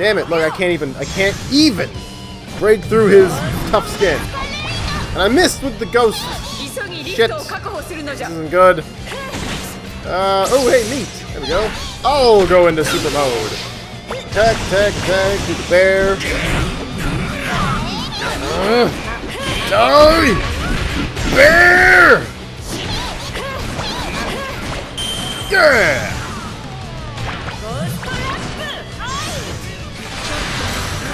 Damn it, look, I can't even, I can't even break through his tough skin. And I missed with the ghost. Shit. This isn't good. Uh, oh, hey, meat. There we go. I'll go into super mode. Tag, tag, tag do the bear. Uh, die! Bear! Yeah!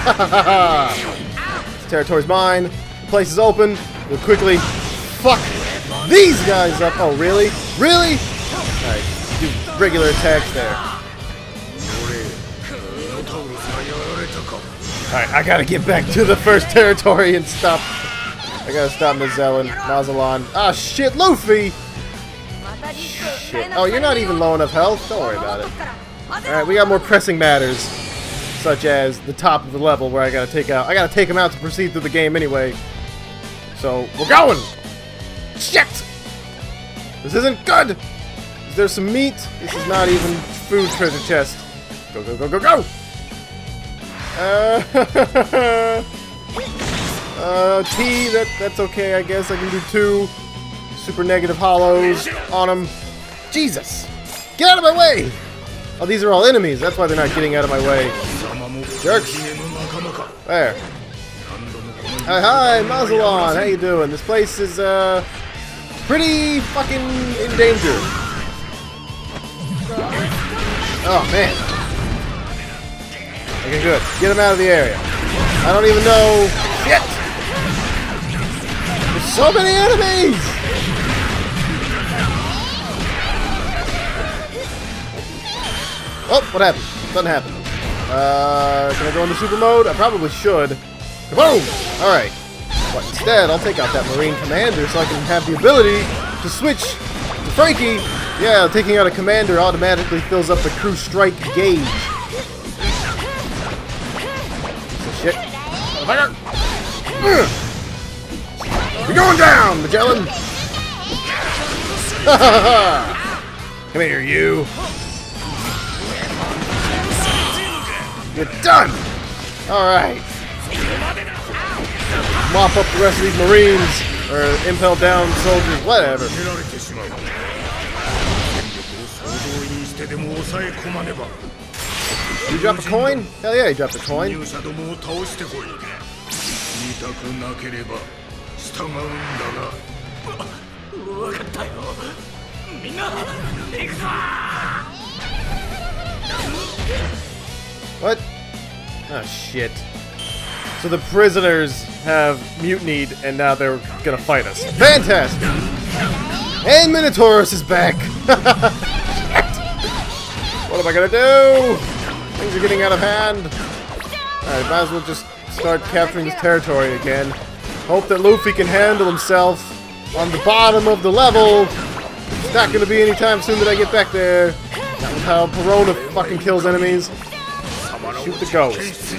this territory's mine. The place is open. We'll quickly fuck these guys up. Oh, really? Really? Alright, do regular attacks there. Alright, I gotta get back to the first territory and stop. I gotta stop Mazellan, Nazalan. Ah, shit, Luffy! Shit. Oh, you're not even low enough health? Don't worry about it. Alright, we got more pressing matters. Such as the top of the level where I gotta take out. I gotta take him out to proceed through the game anyway. So, we're going! Shit! This isn't good! Is there some meat? This is not even food treasure chest. Go, go, go, go, go! Uh, uh, T, that, that's okay, I guess. I can do two super negative hollows on him. Jesus! Get out of my way! Oh, these are all enemies. That's why they're not getting out of my way. Jerks. There. Hi, hi, Mazalon. How you doing? This place is, uh, pretty fucking in danger. Oh, man. Okay, good. Get him out of the area. I don't even know... Shit! There's so many enemies! Oh, what happened? Something happened. Uh, can I go into super mode? I probably should. Boom! Alright. But instead, I'll take out that Marine Commander so I can have the ability to switch to Franky. Yeah, taking out a Commander automatically fills up the crew strike gauge. So shit. You're going down, Magellan! Come here, you. You're done! Alright. Mop up the rest of these marines, or impel down soldiers, whatever. You drop a coin? Hell yeah, you dropped a coin. What? Oh shit. So the prisoners have mutinied and now they're gonna fight us. Fantastic! And Minotaurus is back! what am I gonna do? Things are getting out of hand. Alright, might as well just start capturing this territory again. Hope that Luffy can handle himself on the bottom of the level. It's not gonna be any time soon that I get back there. How Perona fucking kills enemies. Shoot the ghosts.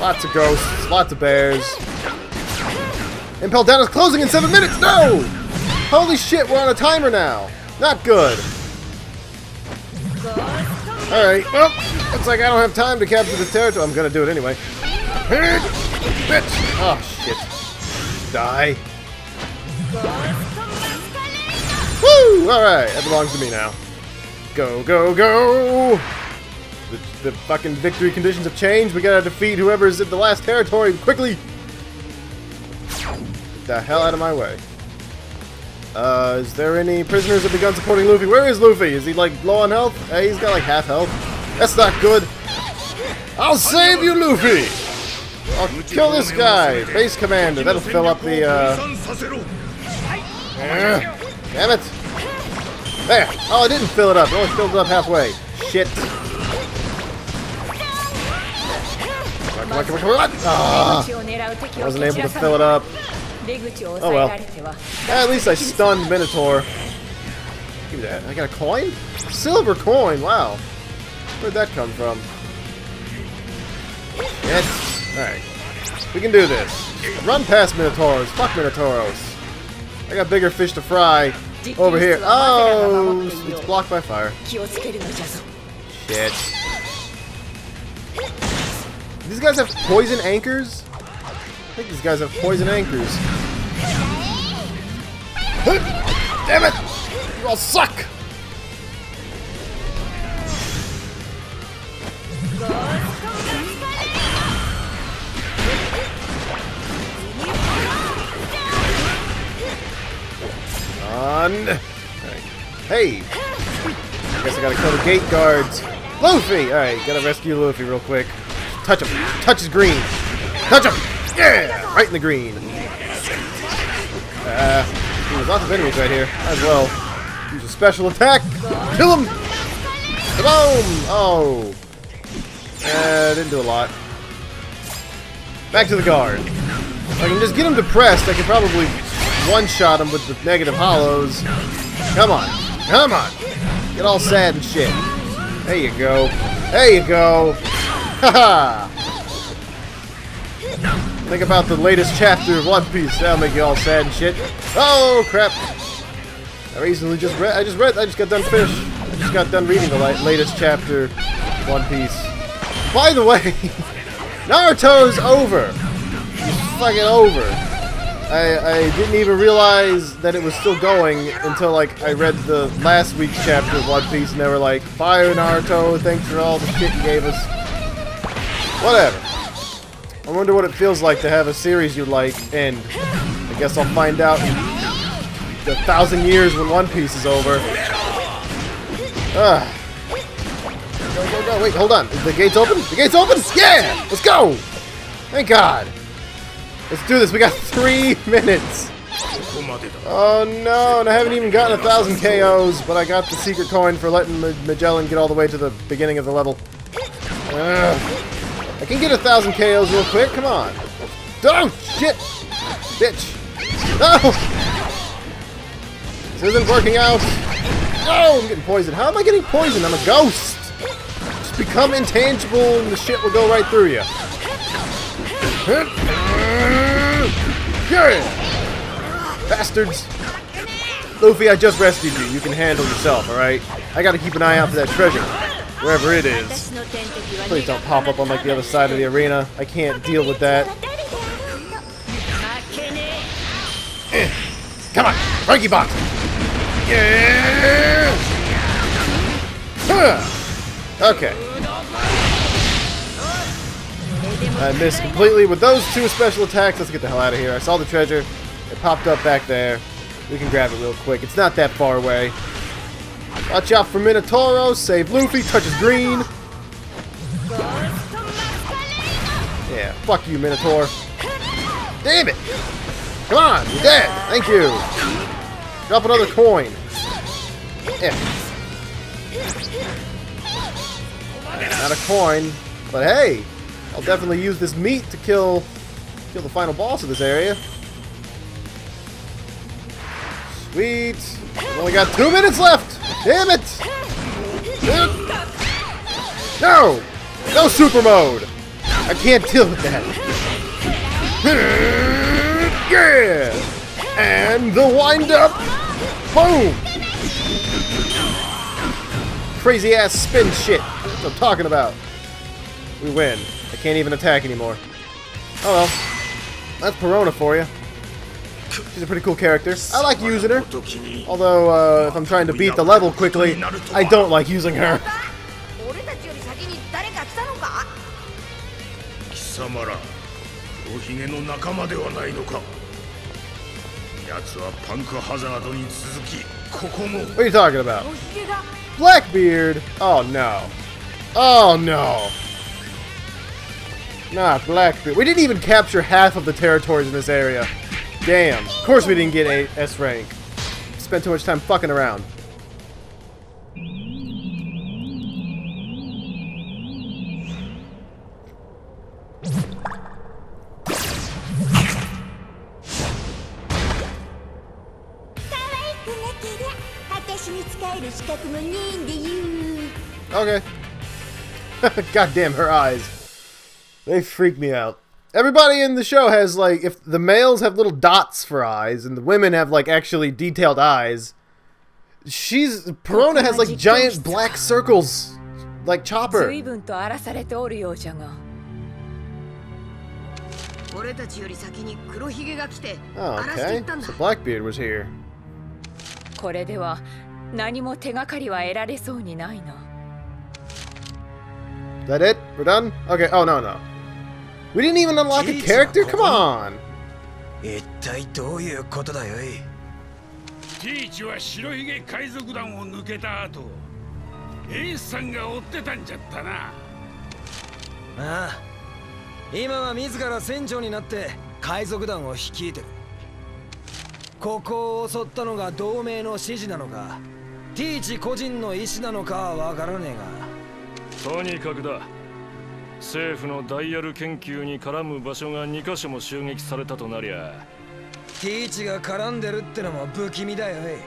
Lots of ghosts, lots of bears. Impel Down is closing in seven minutes! No! Holy shit, we're on a timer now. Not good. Alright, well, it's like I don't have time to capture this territory. I'm gonna do it anyway. Bitch! Oh, shit. Die. Woo! Alright, that belongs to me now. Go, go, go! The, the fucking victory conditions have changed. We gotta defeat whoever's in the last territory quickly! Get the hell out of my way. Uh, is there any prisoners that begun supporting Luffy? Where is Luffy? Is he, like, low on health? Uh, he's got, like, half health. That's not good. I'll save you, Luffy! I'll kill this guy! Base commander. That'll fill up the, uh... Damn it! There! Oh, I didn't fill it up. It only filled it up halfway. Shit. come on, come on, come on! Ah, I wasn't able to fill it up. Oh well. At least I stunned Minotaur. Give me that. I got a coin? Silver coin, wow. Where'd that come from? Yes. Alright. We can do this. Run past Minotaurs. Fuck Minotauros. I got bigger fish to fry over here. Oh, it's blocked by fire. Shit. These guys have poison anchors? I think these guys have poison anchors. Damn it! You all suck! On. Hey! I guess I gotta kill the gate guards. Luffy! Alright, gotta rescue Luffy real quick. Touch him. Touch his green. Touch him! Yeah! Right in the green. Uh, there's lots of enemies right here as well. Use a special attack. Kill him! Boom! Oh. Uh, didn't do a lot. Back to the guard. If I can just get him depressed, I can probably one-shot him with the negative hollows. Come on. Come on. Get all sad and shit. There you go. There you go. Haha. Think about the latest chapter of One Piece. That'll make you all sad and shit. Oh crap! I recently just read. I just read. I just got done fish. I just got done reading the la latest chapter, One Piece. By the way, Naruto's over. Fucking over. I, I didn't even realize that it was still going until like I read the last week's chapter of One Piece, and they were like, "Bye, Naruto. Thanks for all the shit you gave us." Whatever. I wonder what it feels like to have a series you like end. I guess I'll find out in a thousand years when One Piece is over. Ugh. Go, go, go. Wait, hold on. Is the gate's open? The gate's open? Yeah! Let's go! Thank God. Let's do this. We got three minutes. Oh no, and I haven't even gotten a thousand KOs, but I got the secret coin for letting Magellan get all the way to the beginning of the level. Ugh. I can get a thousand KOs real quick, come on. Oh, shit! Bitch! No! This isn't working out. Oh, I'm getting poisoned. How am I getting poisoned? I'm a ghost! Just become intangible and the shit will go right through you. Yeah! Bastards! Luffy, I just rescued you. You can handle yourself, alright? I gotta keep an eye out for that treasure wherever it is. Please don't pop up on like the other side of the arena. I can't deal with that. Come on, Franky Box! Yeah! Okay. I missed completely with those two special attacks. Let's get the hell out of here. I saw the treasure. It popped up back there. We can grab it real quick. It's not that far away. Watch out for Minotauro. Save Luffy. Touches green. Yeah, fuck you, Minotaur. Damn it! Come on, you're dead. Thank you. Drop another coin. Yeah. Not a coin, but hey, I'll definitely use this meat to kill kill the final boss of this area. Sweet. We've only got two minutes left. Damn it! No! No super mode! I can't deal with that. Yeah! And the wind up! Boom! Crazy ass spin shit. That's what I'm talking about. We win. I can't even attack anymore. Oh well. That's Perona for you. She's a pretty cool character. I like using her. Although, uh, if I'm trying to beat the level quickly, I don't like using her. What are you talking about? Blackbeard? Oh no. Oh no. Not Blackbeard. We didn't even capture half of the territories in this area. Damn. Of course we didn't get a S rank. Spent too much time fucking around. Okay. God damn her eyes. They freak me out Everybody in the show has like if the males have little dots for eyes and the women have like actually detailed eyes. She's Perona has like giant black circles like Chopper. 随分と荒らされておるようじゃが 俺たちより先に黒ひげが来て Oh, 荒らしてい okay. ったんだ So Blackbeard was here. これでは何も手がかりは得られそうにないな Is that it? We're done? Okay, oh no, no. We didn't even unlock a character? Come on! 一体どういうことだよ。いティーチは白ひげ海賊団を抜けた後エースさんが追ってたんじゃったな。ああ今は自ら船長になって海賊団を率いてる。ここを襲ったのが同盟の指示なのかティーチ個人の意思なのかはわからねえが。とにかくだ政府のダイヤル研究に絡む場所が2カ所も襲撃されたとなりゃティーチが絡んでるってのも不気味だよい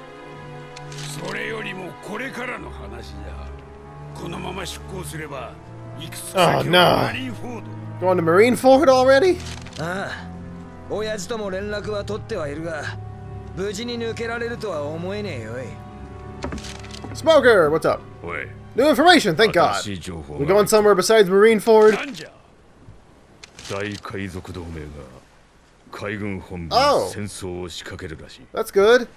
それよりもこれからの話だこのまま出航すればいくつか先 Oh, no. はマリンフォード Going to Marineford already? ああ親父とも連絡は取ってはいるが無事に抜けられるとは思えねえよい Smoker, what's up? おい New information, thank God. We're going somewhere besides Marineford. Oh, that's good.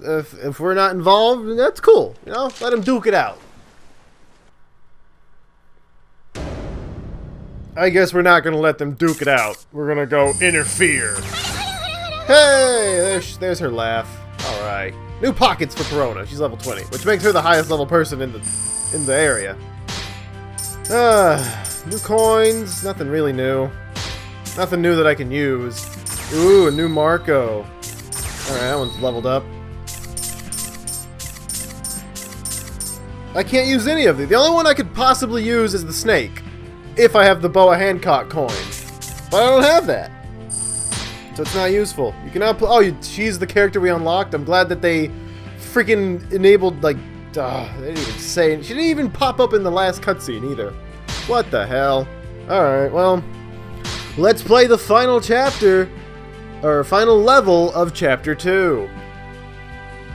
If, if we're not involved, that's cool. You know, let them duke it out. I guess we're not going to let them duke it out. We're going to go interfere. Hey, there's, there's her laugh. All right. New pockets for Perona. She's level 20, which makes her the highest level person in the in the area. Ah, new coins. Nothing really new. Nothing new that I can use. Ooh, a new Marco. All right, that one's leveled up. I can't use any of these. The only one I could possibly use is the snake, if I have the Boa Hancock coin. But I don't have that. So it's not useful. You can now pl- Oh, you, she's the character we unlocked. I'm glad that they freaking enabled, like, uh, they didn't even say. She didn't even pop up in the last cutscene either. What the hell? Alright, well, let's play the final chapter, or final level of Chapter 2.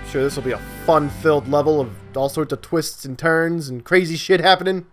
Sure, this will be a fun-filled level of all sorts of twists and turns and crazy shit happening.